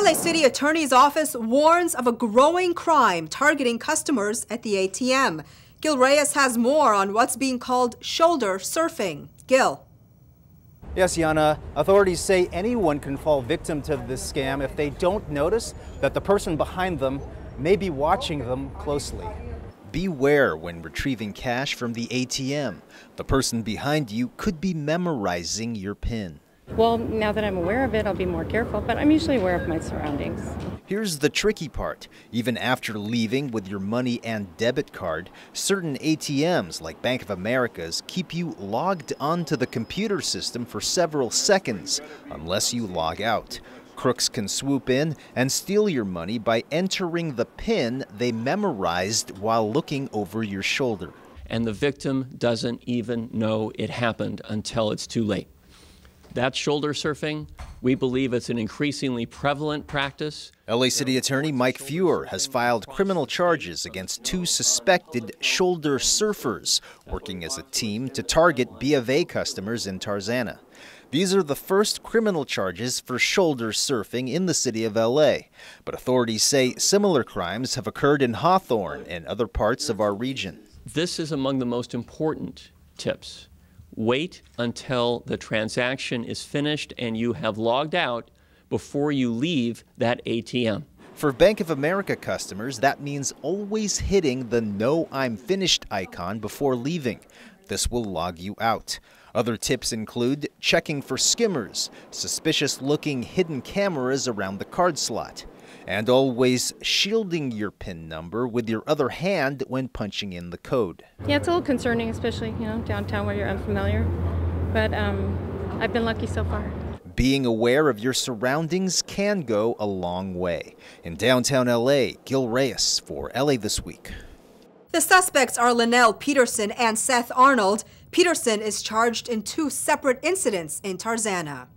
The LA City Attorney's Office warns of a growing crime targeting customers at the ATM. Gil Reyes has more on what's being called shoulder surfing. Gil. Yes, Yana. Authorities say anyone can fall victim to this scam if they don't notice that the person behind them may be watching them closely. Beware when retrieving cash from the ATM. The person behind you could be memorizing your PIN. Well, now that I'm aware of it, I'll be more careful, but I'm usually aware of my surroundings. Here's the tricky part. Even after leaving with your money and debit card, certain ATMs, like Bank of America's, keep you logged onto the computer system for several seconds, unless you log out. Crooks can swoop in and steal your money by entering the PIN they memorized while looking over your shoulder. And the victim doesn't even know it happened until it's too late. That shoulder surfing, we believe it's an increasingly prevalent practice. LA City Attorney Mike Feuer has filed criminal charges against two suspected shoulder surfers working as a team to target B of A customers in Tarzana. These are the first criminal charges for shoulder surfing in the city of LA. But authorities say similar crimes have occurred in Hawthorne and other parts of our region. This is among the most important tips wait until the transaction is finished and you have logged out before you leave that ATM. For Bank of America customers, that means always hitting the No I'm Finished icon before leaving. This will log you out. Other tips include checking for skimmers, suspicious looking hidden cameras around the card slot, and always shielding your PIN number with your other hand when punching in the code. Yeah, it's a little concerning, especially you know downtown where you're unfamiliar. But um, I've been lucky so far. Being aware of your surroundings can go a long way. In downtown LA, Gil Reyes for LA This Week. The suspects are Linnell Peterson and Seth Arnold. Peterson is charged in two separate incidents in Tarzana.